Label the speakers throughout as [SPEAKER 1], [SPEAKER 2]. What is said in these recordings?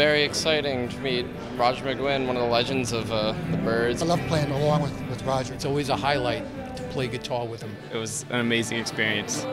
[SPEAKER 1] very exciting to meet Roger McGuinn, one of the legends of uh, the Byrds.
[SPEAKER 2] I love playing along with, with Roger.
[SPEAKER 3] It's always a highlight to play guitar with him.
[SPEAKER 4] It was an amazing experience.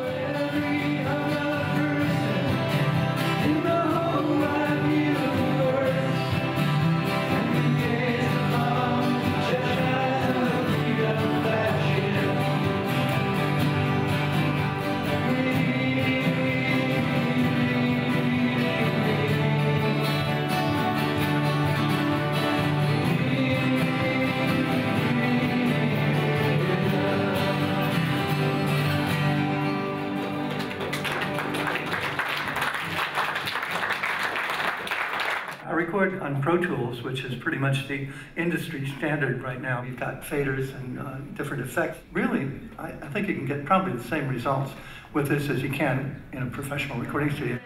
[SPEAKER 5] Record on Pro Tools, which is pretty much the industry standard right now. You've got faders and uh, different effects. Really, I, I think you can get probably the same results with this as you can in a professional recording studio.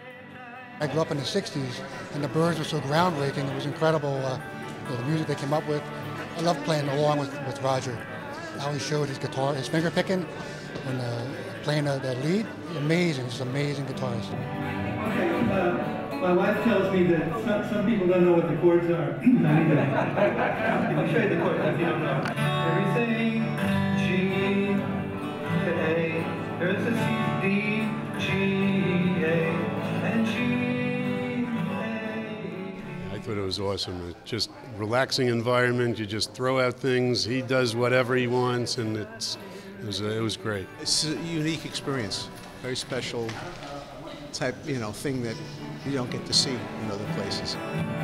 [SPEAKER 2] I grew up in the 60s, and the Byrds were so groundbreaking. It was incredible, uh, the music they came up with. I love playing along with, with Roger. How he showed his guitar, his finger picking, and uh, playing uh, that lead. Amazing, he's an amazing guitarist.
[SPEAKER 5] Okay, uh, my wife tells me that some, some people don't know what the chords are. I need to, I'll show you the chords if you don't know. Everything, G, A, there's a C, D, G, A, and G, A.
[SPEAKER 6] I thought it was awesome. It just relaxing environment. You just throw out things. He does whatever he wants, and it's it was it was great.
[SPEAKER 7] It's a unique experience, very special type, you know, thing that you don't get to see in other places. I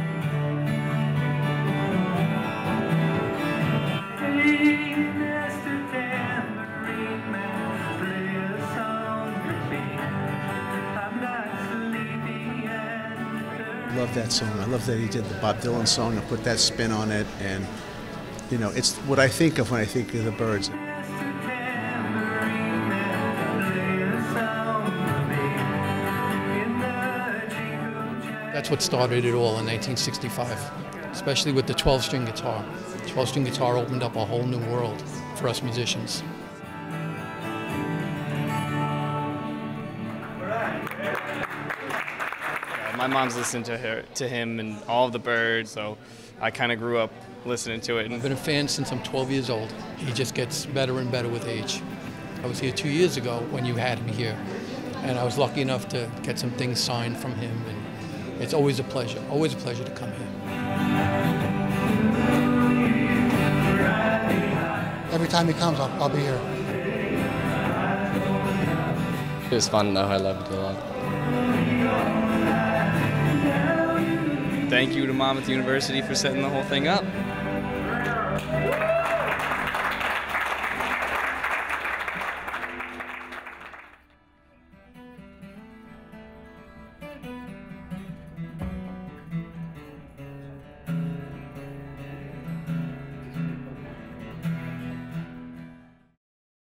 [SPEAKER 7] Love that song. I love that he did the Bob Dylan song and put that spin on it, and you know, it's what I think of when I think of the Byrds.
[SPEAKER 3] That's what started it all in 1965, especially with the 12 string guitar. 12 string guitar opened up a whole new world for us musicians.
[SPEAKER 4] My mom's listened to her, to him, and all of the Byrds, so I kind of grew up listening to it.
[SPEAKER 3] I've
[SPEAKER 4] And
[SPEAKER 3] been a fan since I'm 12 years old. He just gets better and better with age. I was here two years ago when you had me here, and I was lucky enough to get some things signed from him. And it's always a pleasure, always a pleasure to come here.
[SPEAKER 2] Every time he comes, I'll, I'll be here.
[SPEAKER 1] It was fun though, I loved it a lot.
[SPEAKER 4] thank you to Monmouth University for setting the whole thing up.